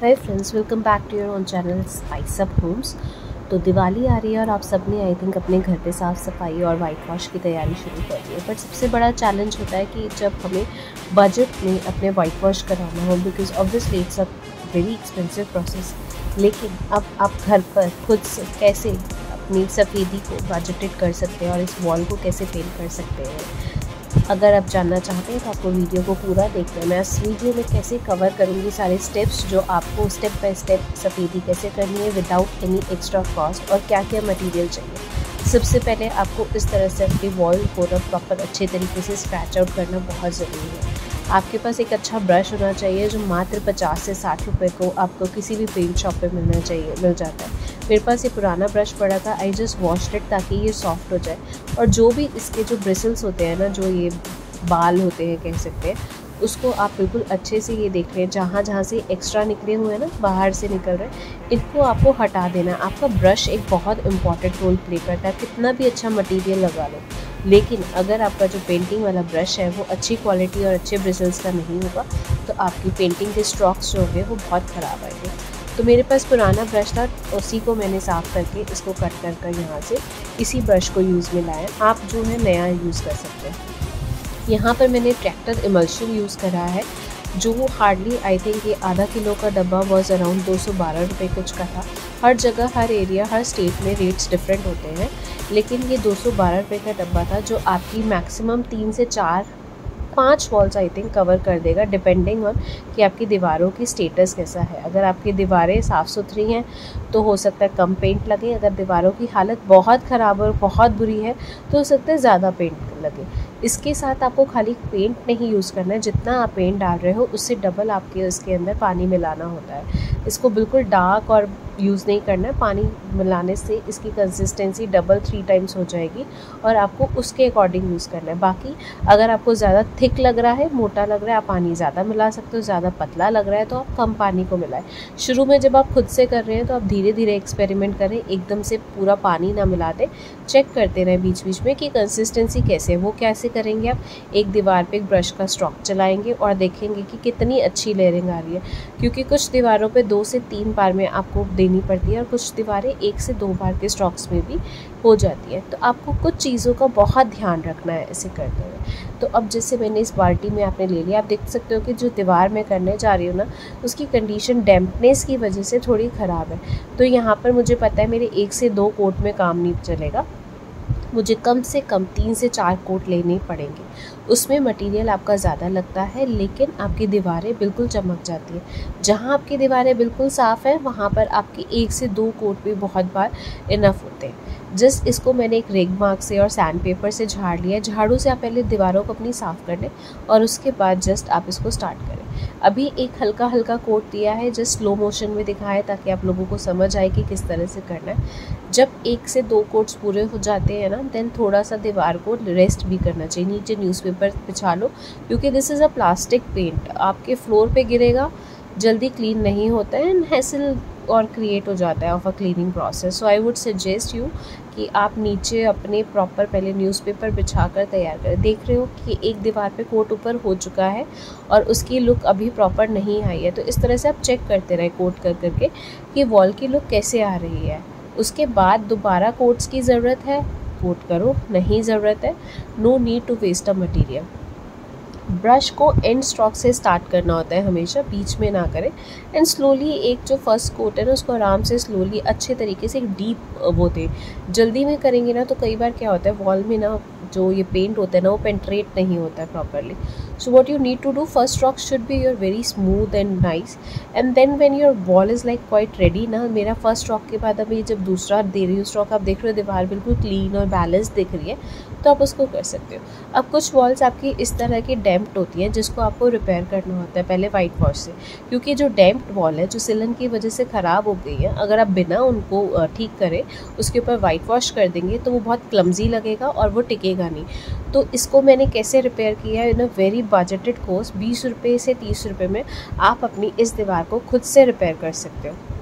Hi friends welcome back to your own channel spice up homes तो दिवाली आ रही है और आप सबने आई थिंक अपने घर पे साफ़ सफ़ाई और वाइट वॉश की तैयारी शुरू कर दी है। बट सबसे बड़ा चैलेंज होता है कि जब हमें बजट में अपने वाइट वॉश कराना हो because obviously it's a very expensive process लेकिन अब आप घर पर खुद से कैसे अपनी सफ़ेदी को बजटेड कर सकते हैं और इस वॉल को कैसे पेंट कर सकते हैं? अगर आप जानना चाहते हैं तो आपको वीडियो को पूरा देखना है। मैं इस वीडियो में कैसे कवर करूँगी सारे स्टेप्स जो आपको स्टेप बाय स्टेप सफ़ेदी कैसे करनी है विदाउट एनी एक्स्ट्रा कॉस्ट और क्या क्या मटेरियल चाहिए। सबसे पहले आपको इस तरह से अपनी वॉल को ना प्रॉपर अच्छे तरीके से स्क्रैच आउट करना बहुत ज़रूरी है। आपके पास एक अच्छा ब्रश होना चाहिए जो मात्र पचास से साठ रुपये को आपको किसी भी पेंट शॉप पे मिलना चाहिए, मिल जाता है। मेरे पास ये पुराना ब्रश पड़ा था आई जस्ट वॉश इट ताकि ये सॉफ्ट हो जाए। और जो भी इसके जो ब्रिसल्स होते हैं ना, जो ये बाल होते हैं कह सकते हैं, उसको आप बिल्कुल अच्छे से ये देख रहे हैं। जहाँ जहाँ से एक्स्ट्रा निकले हुए हैं ना, बाहर से निकल रहे हैं, इनको आपको हटा देना आपका ब्रश एक बहुत इंपॉर्टेंट रोल प्ले करता है। कितना भी अच्छा मटेरियल लगा लो, लेकिन अगर आपका जो पेंटिंग वाला ब्रश है, वो अच्छी क्वालिटी और अच्छे ब्रिजल्स का नहीं होगा तो आपकी पेंटिंग के स्ट्रॉक्स जो होंगे, वो बहुत ख़राब आएँगे। तो मेरे पास पुराना ब्रश था, उसी को मैंने साफ़ करके इसको कट कर कर यहाँ से इसी ब्रश को यूज़ में लाया। आप जो है नया यूज़ कर सकते हैं। यहाँ पर मैंने ट्रैक्टर इमल्शन यूज़ करा है, जो हार्डली आई थिंक ये आधा किलो का डब्बा वॉज़ अराउंड दो सौ बारह रुपये कुछ का था। हर जगह, हर एरिया हर स्टेट में रेट्स डिफरेंट होते हैं, लेकिन ये दो सौ बारह रुपये का डब्बा था, जो आपकी मैक्सिमम तीन से चार पाँच वॉल्स आई थिंक कवर कर देगा डिपेंडिंग ऑन कि आपकी दीवारों की स्टेटस कैसा है। अगर आपकी दीवारें साफ़ सुथरी हैं तो हो सकता है कम पेंट लगे। अगर दीवारों की हालत बहुत ख़राब और बहुत बुरी है तो हो सकता है ज़्यादा पेंट लगे। इसके साथ आपको खाली पेंट नहीं यूज़ करना है। जितना आप पेंट डाल रहे हो, उससे डबल आपके उसके अंदर पानी मिलाना होता है। इसको बिल्कुल डार्क और यूज़ नहीं करना है पानी मिलाने से इसकी कंसिस्टेंसी डबल थ्री टाइम्स हो जाएगी और आपको उसके अकॉर्डिंग यूज़ करना है। बाकी अगर आपको ज़्यादा थिक लग रहा है, मोटा लग रहा है, आप पानी ज़्यादा मिला सकते हो, ज़्यादा पतला लग रहा है तो आप कम पानी को मिलाएँ। शुरू में जब आप खुद से कर रहे हैं तो आप धीरे धीरे एक्सपेरिमेंट करें, एकदम से पूरा पानी ना मिला दें। चेक करते रहें बीच बीच में कि कंसिस्टेंसी कैसे है, वो कैसे करेंगे आप। एक दीवार पर एक ब्रश का स्ट्रॉक चलाएँगे और देखेंगे कि कितनी अच्छी लेयरिंग आ रही है। क्योंकि कुछ दीवारों पर दो से तीन बार में आपको देनी पड़ती है और कुछ दीवारें एक से दो बार के स्टॉक्स में भी हो जाती है। तो आपको कुछ चीज़ों का बहुत ध्यान रखना है ऐसे करते हुए। तो अब जैसे मैंने इस बाल्टी में आपने ले लिया, आप देख सकते हो कि जो दीवार में करने जा रही हूँ ना, उसकी कंडीशन डैम्पनेस की वजह से थोड़ी ख़राब है। तो यहाँ पर मुझे पता है मेरे एक से दो कोट में काम नहीं चलेगा। मुझे कम से कम तीन से चार कोट लेने पड़ेंगे। उसमें मटेरियल आपका ज़्यादा लगता है, लेकिन आपकी दीवारें बिल्कुल चमक जाती हैं। जहाँ आपकी दीवारें बिल्कुल साफ़ हैं, वहाँ पर आपकी एक से दो कोट भी बहुत बार इनफ होते हैं। जस्ट इसको मैंने एक रेग मार्क से और सैंड पेपर से झाड़ लिया झाड़ू से आप पहले दीवारों को अपनी साफ़ कर लें और उसके बाद जस्ट आप इसको स्टार्ट करें। अभी एक हल्का हल्का कोट दिया है जस्ट स्लो मोशन में दिखाया ताकि आप लोगों को समझ आए कि किस तरह से करना है। जब एक से दो कोट्स पूरे हो जाते हैं ना देन थोड़ा सा दीवार को रेस्ट भी करना चाहिए, नीचे न्यूज़पेपर बिछा लो, क्योंकि this is a plastic paint आपके फ्लोर पे गिरेगा, जल्दी क्लीन नहीं होता है एंड हैसल और क्रिएट हो जाता है of a cleaning process so I would suggest you कि आप नीचे अपने प्रॉपर पहले न्यूज़पेपर बिछा कर तैयार करें। देख रहे हो कि एक दीवार पे कोट ऊपर हो चुका है और उसकी लुक अभी प्रॉपर नहीं आई है। तो इस तरह से आप चेक करते रहे कोट कर करके कि वॉल की लुक कैसे आ रही है। उसके बाद दोबारा कोट्स की ज़रूरत है कोट करो। नहीं ज़रूरत है no need to waste a material brush को एंड स्ट्रॉक से स्टार्ट करना होता है हमेशा, बीच में ना करें। एंड स्लोली एक जो फ़र्स्ट कोट है ना, उसको आराम से स्लोली अच्छे तरीके से एक डीप वो दे। जल्दी में करेंगे ना तो कई बार क्या होता है वॉल में ना जो ये पेंट होता है ना, वो पेंट्रेट नहीं होता है properly so what you need to do, first rock should be your very smooth and nice. And then when your wall is, like, quite ready ना मेरा फ़र्स्ट रॉक के बाद अभी जब दूसरा दे रही हूँ स्ट्रॉक आप देख रहे हो, दीवार बिल्कुल क्लीन और बैलेंस दिख रही है तो आप उसको कर सकते हो। अब कुछ वॉल्स आपकी इस तरह की डैम्प्ड होती हैं, जिसको आपको रिपेयर करना होता है, पहले वाइट वॉश से। क्योंकि जो डैम्प्ड वॉल है, जो सिलन की वजह से ख़राब हो गई है, अगर आप बिना उनको ठीक करें, उसके ऊपर वाइट वॉश कर देंगे तो वो बहुत क्लमजी लगेगा और वो टिकेगा नहीं। तो इसको मैंने कैसे रिपेयर किया in a very budgeted course बीस रुपये से तीस रुपये में आप अपनी इस दीवार को खुद से रिपेयर कर सकते हो।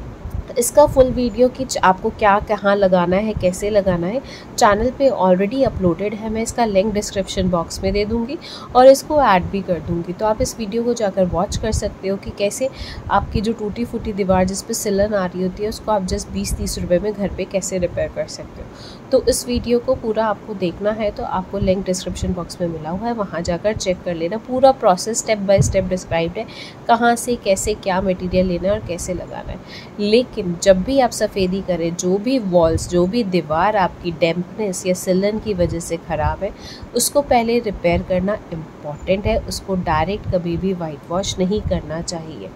इसका फुल वीडियो कि आपको क्या, कहाँ लगाना है, कैसे लगाना है चैनल पे ऑलरेडी अपलोडेड है, मैं इसका लिंक डिस्क्रिप्शन बॉक्स में दे दूँगी और इसको ऐड भी कर दूँगी। तो आप इस वीडियो को जाकर वॉच कर सकते हो कि कैसे आपकी जो टूटी फूटी दीवार जिस पर सिलन आ रही होती है, उसको आप जस्ट बीस तीस रुपये में घर पर कैसे रिपेयर कर सकते हो। तो इस वीडियो को पूरा आपको देखना है तो आपको लिंक डिस्क्रिप्शन बॉक्स में मिला हुआ है, वहाँ जाकर चेक कर लेना। पूरा process step by step described है, कहाँ से, कैसे, क्या मटेरियल लेना है और कैसे लगाना है। लेकिन जब भी आप सफ़ेदी करें, जो भी वॉल्स जो भी दीवार आपकी डैम्पनेस या सिलन की वजह से ख़राब है, उसको पहले रिपेयर करना इंपॉर्टेंट है। उसको डायरेक्ट कभी भी वाइट वॉश नहीं करना चाहिए।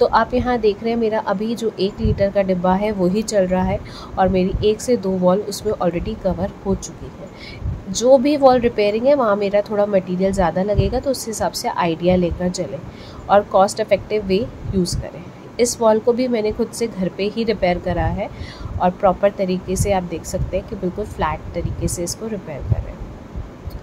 तो आप यहाँ देख रहे हैं, मेरा अभी जो एक लीटर का डिब्बा है वही चल रहा है और मेरी एक से दो वॉल उसमें ऑलरेडी कवर हो चुकी है। जो भी वॉल रिपेयरिंग है, वहाँ मेरा थोड़ा मटेरियल ज़्यादा लगेगा तो उस हिसाब से आइडिया लेकर चलें और कॉस्ट इफ़ेक्टिव वे यूज़ करें। इस वॉल को भी मैंने खुद से घर पे ही रिपेयर करा है और प्रॉपर तरीके से आप देख सकते हैं कि बिल्कुल फ्लैट तरीके से इसको रिपेयर करें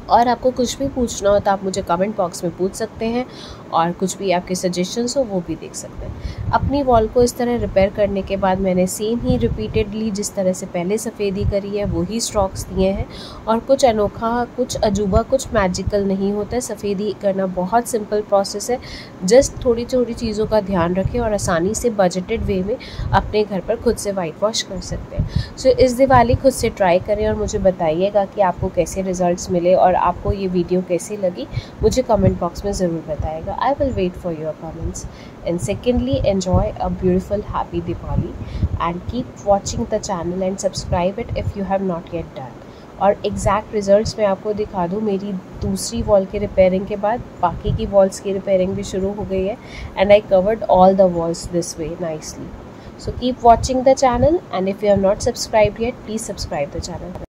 और आपको कुछ भी पूछना हो तो आप मुझे कमेंट बॉक्स में पूछ सकते हैं और कुछ भी आपके सजेशंस हो वो भी देख सकते हैं। अपनी वॉल को इस तरह रिपेयर करने के बाद मैंने सेम ही रिपीटेडली जिस तरह से पहले सफ़ेदी करी है वही स्ट्रॉक्स दिए हैं और कुछ अनोखा कुछ अजूबा कुछ मैजिकल नहीं होता है। सफ़ेदी करना बहुत सिंपल प्रोसेस है। जस्ट थोड़ी थोड़ी चीज़ों का ध्यान रखें और आसानी से बजटेड वे में अपने घर पर खुद से वाइट वॉश कर सकते हैं। सो so, इस दिवाली खुद से ट्राई करें और मुझे बताइएगा कि आपको कैसे रिज़ल्ट मिले और आपको ये वीडियो कैसी लगी, मुझे कमेंट बॉक्स में ज़रूर बताएगा। I will wait for your comments and secondly enjoy a beautiful happy Diwali and keep watching the channel and subscribe it if you have not yet done और एग्जैक्ट रिजल्ट्स मैं आपको दिखा दूँ, मेरी दूसरी वॉल के रिपेयरिंग के बाद, बाकी की वॉल्स की रिपेयरिंग भी शुरू हो गई है and I covered all the walls this way nicely so keep watching the channel and if you have not subscribe yet please subscribe the channel